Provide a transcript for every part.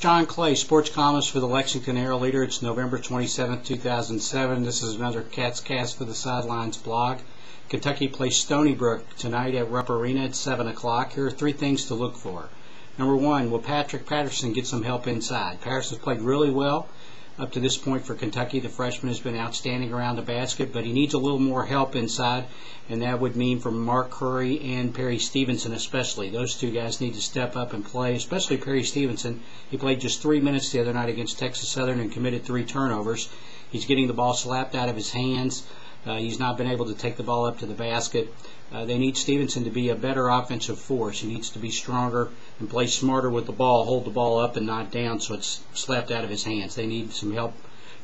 John Clay, sports columnist for the Lexington Herald Leader. It's November 27, 2007. This is another Cats Cast for the Sidelines blog. Kentucky plays Stony Brook tonight at Rupp Arena at 7 o'clock. Here are three things to look for. Number one, will Patrick Patterson get some help inside? Patterson's played really well up to this point for Kentucky. The freshman has been outstanding around the basket, but he needs a little more help inside, and that would mean from Mark Coury and Perry Stevenson especially. Those two guys need to step up and play, especially Perry Stevenson. He played just three minutes the other night against Texas Southern and committed three turnovers. He's getting the ball slapped out of his hands. Uh, he's not been able to take the ball up to the basket. Uh, they need Stevenson to be a better offensive force. He needs to be stronger and play smarter with the ball, hold the ball up and not down so it's slapped out of his hands. They need some help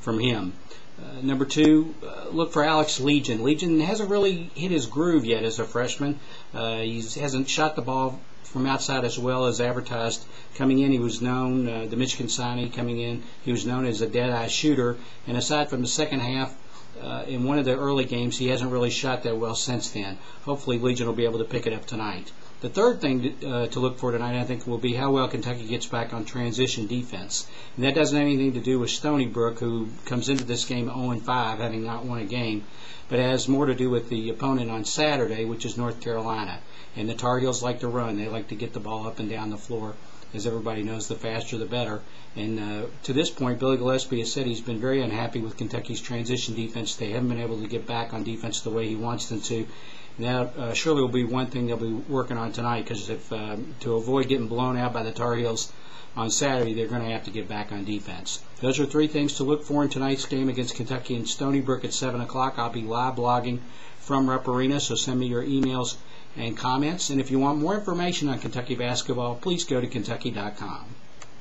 from him. Uh, number two, uh, look for Alex Legion. Legion hasn't really hit his groove yet as a freshman. Uh, he hasn't shot the ball from outside as well as advertised. Coming in, he was known, uh, the Michigan signee coming in, he was known as a dead-eye shooter. And aside from the second half, uh, in one of the early games, he hasn't really shot that well since then. Hopefully, Legion will be able to pick it up tonight. The third thing to, uh, to, look for tonight, I think, will be how well Kentucky gets back on transition defense. And that doesn't have anything to do with Stony Brook, who comes into this game 0-5, having not won a game, but has more to do with the opponent on Saturday, which is North Carolina. And the Tar Heels like to run. They like to get the ball up and down the floor as everybody knows, the faster the better. And uh, to this point, Billy Gillispie has said he's been very unhappy with Kentucky's transition defense. They haven't been able to get back on defense the way he wants them to. Now, uh, surely will be one thing they'll be working on tonight because if um, to avoid getting blown out by the Tar Heels on Saturday, they're going to have to get back on defense. Those are three things to look for in tonight's game against Kentucky and Stony Brook at 7 o'clock. I'll be live blogging from Rupp Arena, so send me your emails and comments. And if you want more information on Kentucky basketball, please go to Kentucky.com.